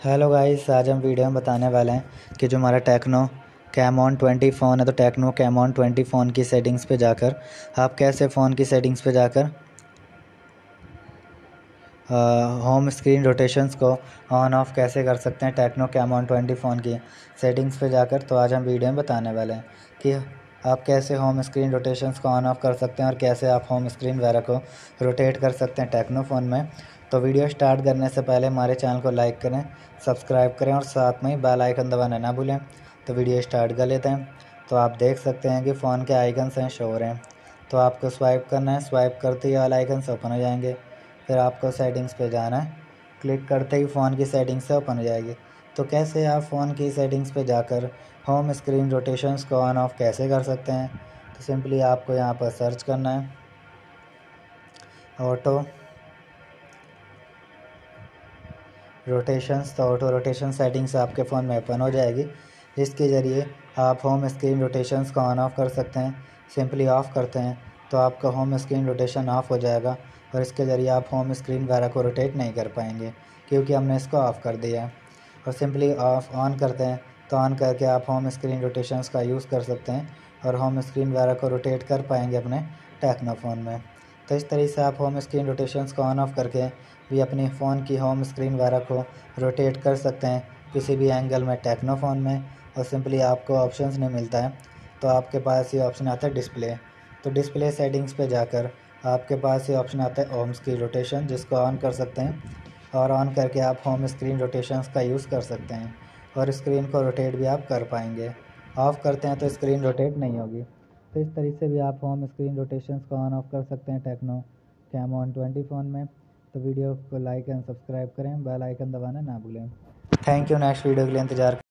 Hello guys आज हम video में बताने वाले हैं कि जो हमारा टेक्नो कैमॉन ट्वेंटी फ़ोन है तो टेक्नो कैमॉन ट्वेंटी फ़ोन की सेटिंग्स पे जाकर, आप कैसे फ़ोन की सेटिंग्स पे जाकर होम स्क्रीन रोटेशंस को ऑन ऑफ़ कैसे कर सकते हैं टेक्नो कैमॉन ट्वेंटी फ़ोन की सेटिंग्स पे जाकर तो आज हम वीडियो में बताने वाले हैं कि आप कैसे होम स्क्रीन रोटेशंस को ऑन ऑफ़ कर सकते हैं और कैसे आप होम स्क्रीन वगैरह को रोटेट कर सकते हैं टेक्नो फ़ोन में। तो वीडियो स्टार्ट करने से पहले हमारे चैनल को लाइक करें, सब्सक्राइब करें और साथ में ही बेल आइकन दबाना ना भूलें। तो वीडियो स्टार्ट कर लेते हैं। तो आप देख सकते हैं कि फ़ोन के आइकन्स हैं, शो हो रहे हैं। तो आपको स्वाइप करना है। स्वाइप करते ही वाले आइकन्स ओपन हो जाएँगे। फिर आपको सेटिंग्स पे जाना है। क्लिक करते ही फ़ोन की सेटिंग्स से ओपन हो जाएगी। तो कैसे आप फ़ोन की सेटिंग्स पे जाकर होम स्क्रीन रोटेशंस को ऑन ऑफ़ कैसे कर सकते हैं? तो सिंपली आपको यहाँ पर सर्च करना है। ऑटो रोटेशंस तो ऑटो रोटेशन सेटिंग्स आपके फ़ोन में ओपन हो जाएगी, जिसके ज़रिए आप होम स्क्रीन रोटेशंस को ऑन ऑफ़ कर सकते हैं सिंपली ऑफ़ करते हैं तो आपका होम स्क्रीन रोटेशन ऑफ़ हो जाएगा, और इसके ज़रिए आप होम स्क्रीन वगैरह को रोटेट नहीं कर पाएँगे, क्योंकि हमने इसको ऑफ़ कर दिया है। और सिंपली ऑफ़ ऑन करते हैं तो ऑन करके आप होम स्क्रीन रोटेशंस का यूज़ कर सकते हैं, और होम स्क्रीन वगैरह को रोटेट कर पाएँगे अपने टेक्नो फ़ोन में। तो इस तरीके से आप होम स्क्रीन रोटेशंस को ऑन ऑफ़ करके भी अपने फ़ोन की होम स्क्रीन वगैरह को रोटेट कर सकते हैं किसी भी एंगल में टेक्नो फ़ोन में और सिंपली आपको ऑप्शंस नहीं मिलता है। तो आपके पास ये ऑप्शन आता है डिस्प्ले तो डिस्प्ले सेटिंग्स पे जाकर आपके पास ये ऑप्शन आता है होम स्क्रीन रोटेशन जिसको ऑन कर सकते हैं और ऑन करके आप होम स्क्रीन रोटेशंस का यूज़ कर सकते हैं और स्क्रीन को रोटेट भी आप कर पाएँगे। ऑफ़ करते हैं तो स्क्रीन रोटेट नहीं होगी। तो इस तरीके से भी आप होम स्क्रीन रोटेशंस को ऑन ऑफ़ कर सकते हैं Tecno Camon twenty phone में। तो वीडियो को लाइक एंड सब्सक्राइब करें बेल आइकन दबाना ना भूलें। थैंक यू नेक्स्ट वीडियो के लिए इंतज़ार